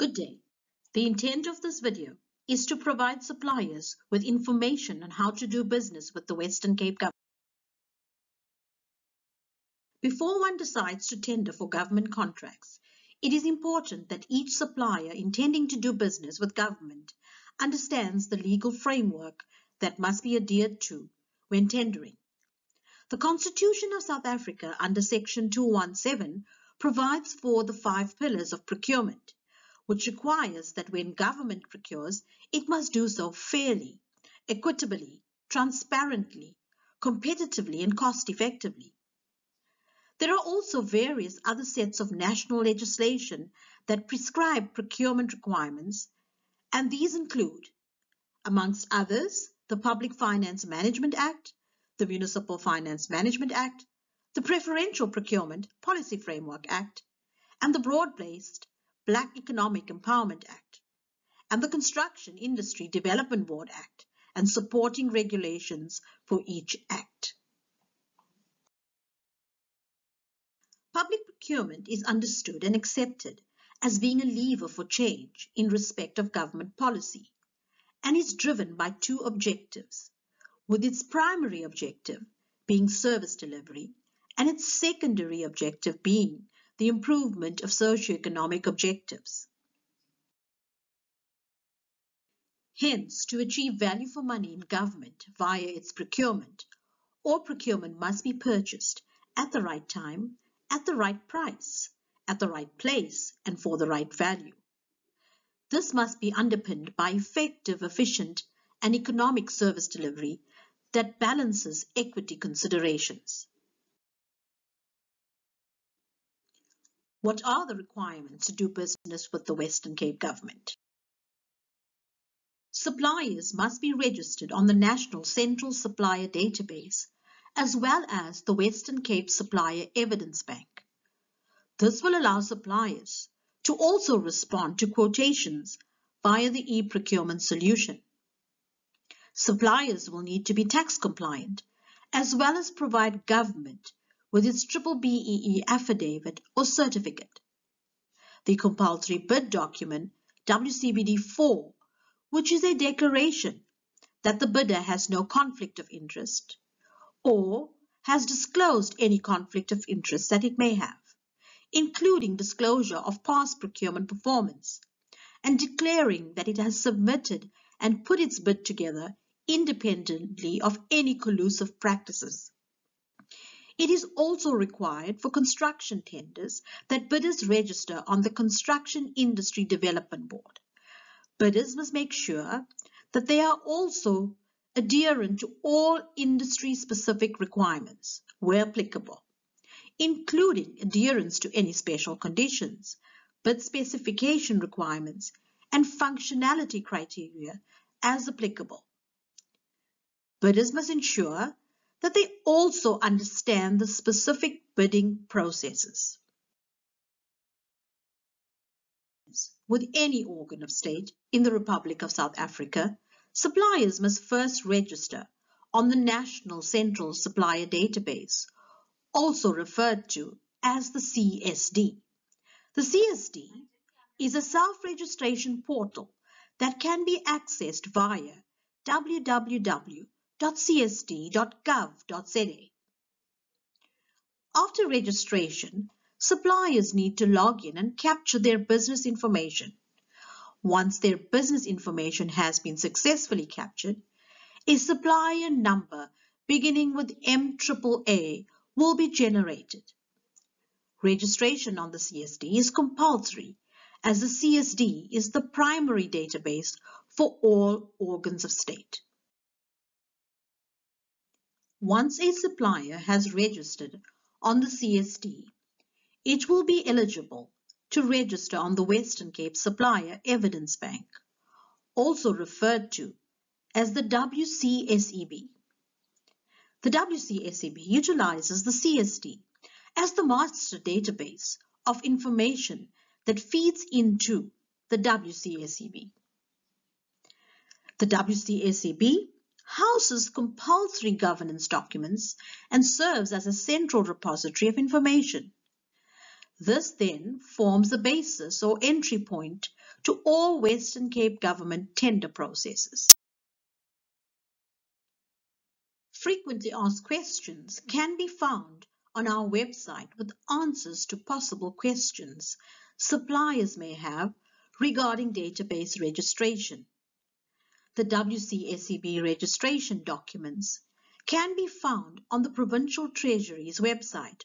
Good day. The intent of this video is to provide suppliers with information on how to do business with the Western Cape government. Before one decides to tender for government contracts, it is important that each supplier intending to do business with government understands the legal framework that must be adhered to when tendering. The Constitution of South Africa under Section 217 provides for the five pillars of procurement which requires that when government procures, it must do so fairly, equitably, transparently, competitively and cost effectively. There are also various other sets of national legislation that prescribe procurement requirements, and these include, amongst others, the Public Finance Management Act, the Municipal Finance Management Act, the Preferential Procurement Policy Framework Act, and the broad-based Black Economic Empowerment Act, and the Construction Industry Development Board Act, and supporting regulations for each act. Public procurement is understood and accepted as being a lever for change in respect of government policy and is driven by two objectives, with its primary objective being service delivery and its secondary objective being the improvement of socioeconomic objectives. Hence, to achieve value for money in government via its procurement, all procurement must be purchased at the right time, at the right price, at the right place, and for the right value. This must be underpinned by effective, efficient, and economic service delivery that balances equity considerations. What are the requirements to do business with the Western Cape Government? Suppliers must be registered on the National Central Supplier Database as well as the Western Cape Supplier Evidence Bank. This will allow suppliers to also respond to quotations via the e-procurement solution. Suppliers will need to be tax compliant as well as provide government with its triple BEE affidavit or certificate. The compulsory bid document WCBD4, which is a declaration that the bidder has no conflict of interest or has disclosed any conflict of interest that it may have, including disclosure of past procurement performance and declaring that it has submitted and put its bid together independently of any collusive practices. It is also required for construction tenders that bidders register on the Construction Industry Development Board. Bidders must make sure that they are also adherent to all industry-specific requirements, where applicable, including adherence to any special conditions, bid specification requirements, and functionality criteria as applicable. Bidders must ensure that they also understand the specific bidding processes. With any organ of state in the Republic of South Africa, suppliers must first register on the National Central Supplier Database, also referred to as the CSD. The CSD is a self-registration portal that can be accessed via www www.csd.gov.za. After registration, suppliers need to log in and capture their business information. Once their business information has been successfully captured, a supplier number beginning with MAAA will be generated. Registration on the CSD is compulsory as the CSD is the primary database for all organs of state. Once a supplier has registered on the CSD, it will be eligible to register on the Western Cape Supplier Evidence Bank, also referred to as the WCSEB. The WCSEB utilizes the CSD as the master database of information that feeds into the WCSEB. The WCSEB houses compulsory governance documents and serves as a central repository of information. This then forms the basis or entry point to all Western Cape government tender processes. Frequently asked questions can be found on our website with answers to possible questions suppliers may have regarding database registration. The WCSEB registration documents can be found on the Provincial Treasury's website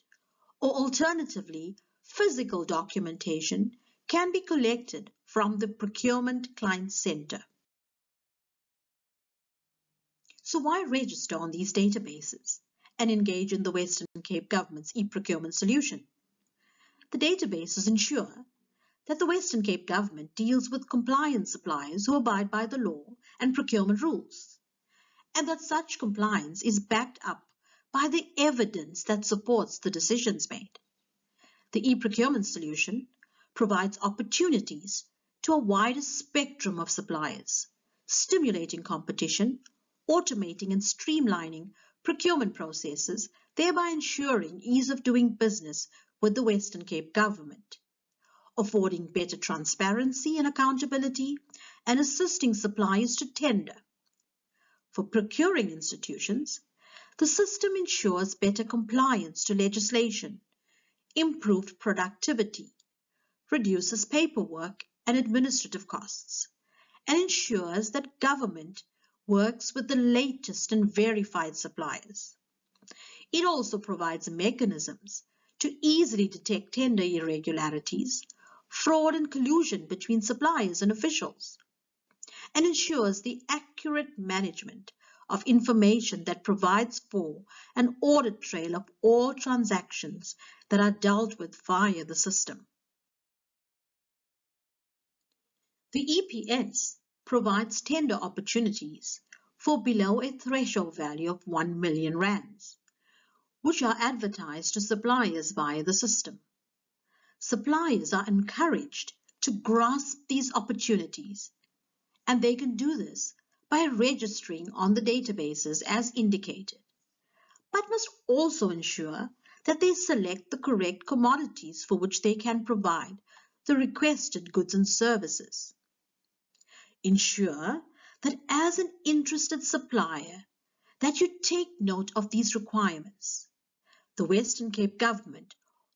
or alternatively physical documentation can be collected from the Procurement Client Center. So why register on these databases and engage in the Western Cape Government's e-procurement solution? The databases ensure that the Western Cape Government deals with compliant suppliers who abide by the law and procurement rules, and that such compliance is backed up by the evidence that supports the decisions made. The e-procurement solution provides opportunities to a wider spectrum of suppliers, stimulating competition, automating and streamlining procurement processes, thereby ensuring ease of doing business with the Western Cape government, affording better transparency and accountability, and assisting suppliers to tender. For procuring institutions, the system ensures better compliance to legislation, improved productivity, reduces paperwork and administrative costs, and ensures that government works with the latest and verified suppliers. It also provides mechanisms to easily detect tender irregularities, fraud and collusion between suppliers and officials, and ensures the accurate management of information that provides for an audit trail of all transactions that are dealt with via the system. The EPS provides tender opportunities for below a threshold value of 1 million rands, which are advertised to suppliers via the system. Suppliers are encouraged to grasp these opportunities, and they can do this by registering on the databases as indicated, but must also ensure that they select the correct commodities for which they can provide the requested goods and services. Ensure that as an interested supplier that you take note of these requirements. The Western Cape government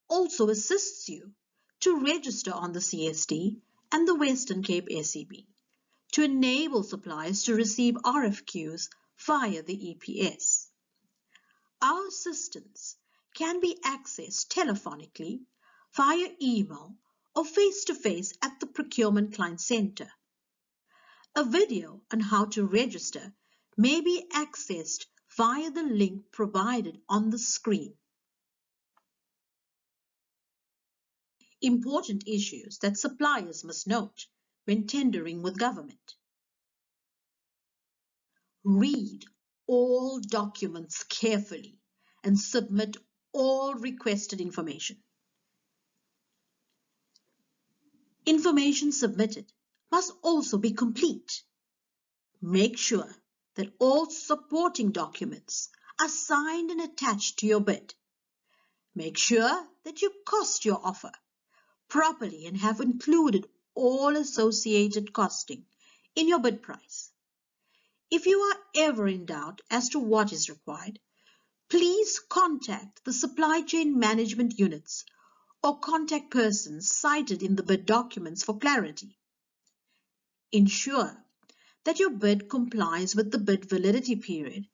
also assists you to register on the CSD and the Western Cape SEB to enable suppliers to receive RFQs via the EPS. Our assistance can be accessed telephonically, via email, or face-to-face -face at the Procurement Client Center. A video on how to register may be accessed via the link provided on the screen. Important issues that suppliers must note when tendering with government. Read all documents carefully and submit all requested information. Information submitted must also be complete. Make sure that all supporting documents are signed and attached to your bid. Make sure that you cost your offer properly and have included all associated costing in your bid price. If you are ever in doubt as to what is required, please contact the supply chain management units or contact persons cited in the bid documents for clarity. Ensure that your bid complies with the bid validity period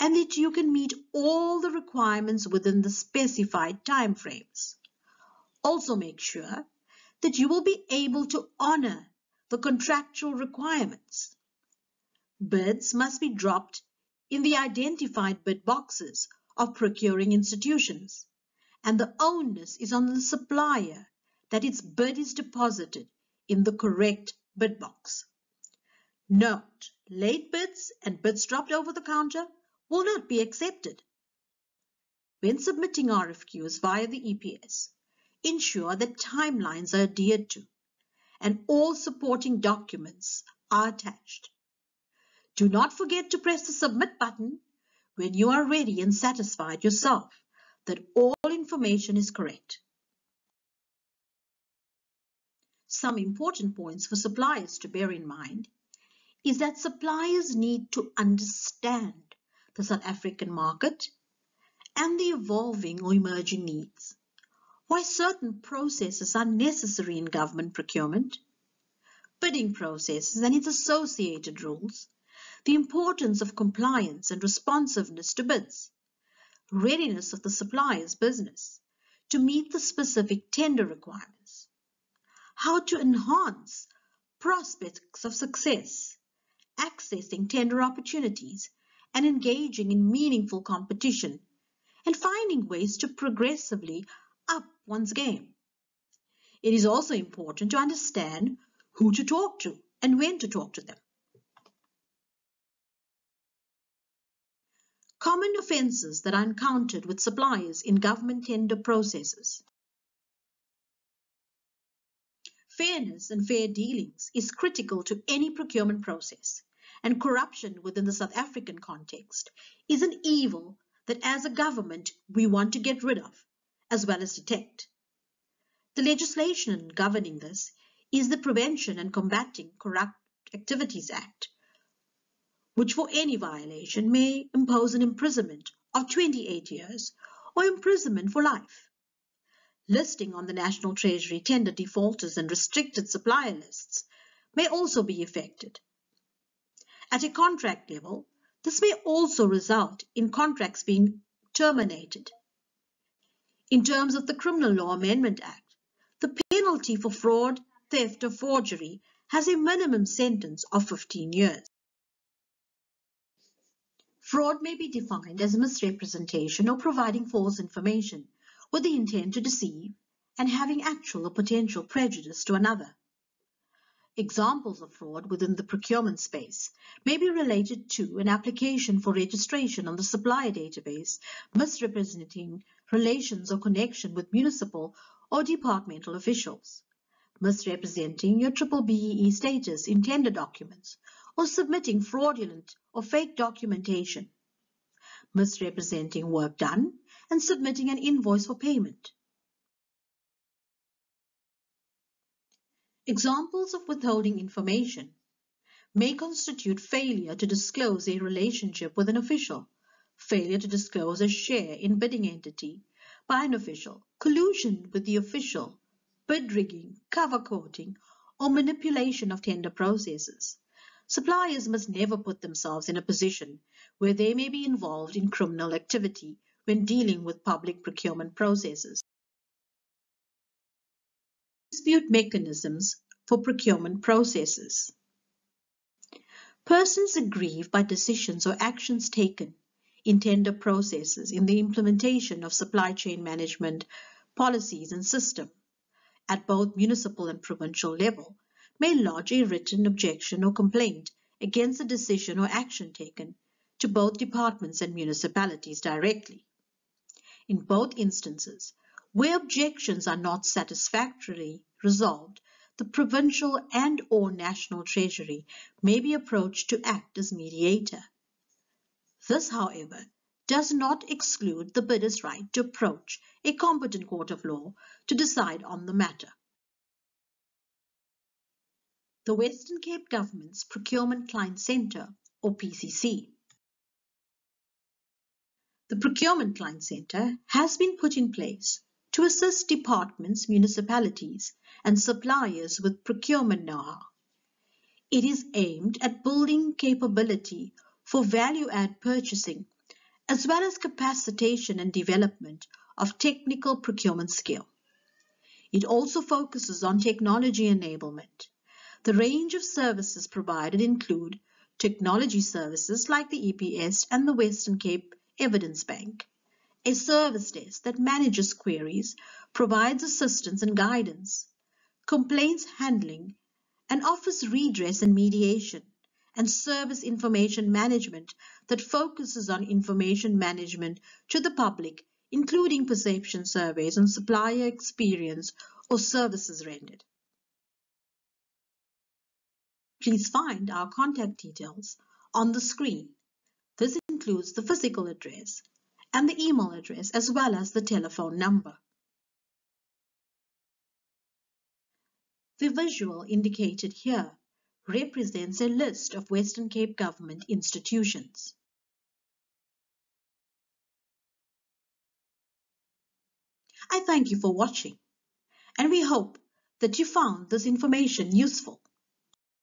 and that you can meet all the requirements within the specified timeframes. Also make sure that you will be able to honor the contractual requirements. Bids must be dropped in the identified bid boxes of procuring institutions, and the onus is on the supplier that its bid is deposited in the correct bid box. Note, late bids and bids dropped over the counter will not be accepted. When submitting RFQs via the EPS, ensure that timelines are adhered to and all supporting documents are attached. Do not forget to press the submit button when you are ready and satisfied yourself that all information is correct. Some important points for suppliers to bear in mind is that suppliers need to understand the South African market and the evolving or emerging needs, why certain processes are necessary in government procurement, bidding processes and its associated rules, the importance of compliance and responsiveness to bids, readiness of the supplier's business to meet the specific tender requirements, how to enhance prospects of success, accessing tender opportunities, and engaging in meaningful competition, and finding ways to progressively up one's game. It is also important to understand who to talk to and when to talk to them. Common offences that are encountered with suppliers in government tender processes. Fairness and fair dealings is critical to any procurement process, and corruption within the South African context is an evil that as a government we want to get rid of, as well as detect. The legislation governing this is the Prevention and Combating Corrupt Activities Act, which for any violation may impose an imprisonment of 28 years or imprisonment for life. Listing on the National Treasury tender defaulters and restricted supplier lists may also be affected. At a contract level, this may also result in contracts being terminated. In terms of the Criminal Law Amendment Act, the penalty for fraud theft or forgery has a minimum sentence of 15 years. Fraud may be defined as a misrepresentation or providing false information with the intent to deceive and having actual or potential prejudice to another. Examples of fraud within the procurement space may be related to an application for registration on the supplier database, misrepresenting relations or connection with municipal or departmental officials misrepresenting your triple BEE status in tender documents, or submitting fraudulent or fake documentation, misrepresenting work done, and submitting an invoice for payment. Examples of withholding information may constitute failure to disclose a relationship with an official, failure to disclose a share in bidding entity by an official, collusion with the official, bid rigging, cover quoting, or manipulation of tender processes. Suppliers must never put themselves in a position where they may be involved in criminal activity when dealing with public procurement processes. Dispute mechanisms for procurement processes. Persons aggrieved by decisions or actions taken in tender processes in the implementation of supply chain management policies and systems at both municipal and provincial level may lodge a written objection or complaint against the decision or action taken to both departments and municipalities directly. In both instances, where objections are not satisfactorily resolved, the provincial and or national treasury may be approached to act as mediator. This, however, does not exclude the bidder's right to approach a competent court of law to decide on the matter. The Western Cape Government's Procurement Client Centre, or PCC. The Procurement Client Centre has been put in place to assist departments, municipalities, and suppliers with procurement know-how. It is aimed at building capability for value-add purchasing as well as capacitation and development of technical procurement skill. It also focuses on technology enablement. The range of services provided include technology services like the EPS and the Western Cape Evidence Bank, a service desk that manages queries, provides assistance and guidance, complaints handling, and offers redress and mediation, and service information management that focuses on information management to the public, including perception surveys on supplier experience or services rendered. Please find our contact details on the screen. This includes the physical address and the email address as well as the telephone number. The visual indicated here represents a list of Western Cape government institutions. I thank you for watching and we hope that you found this information useful.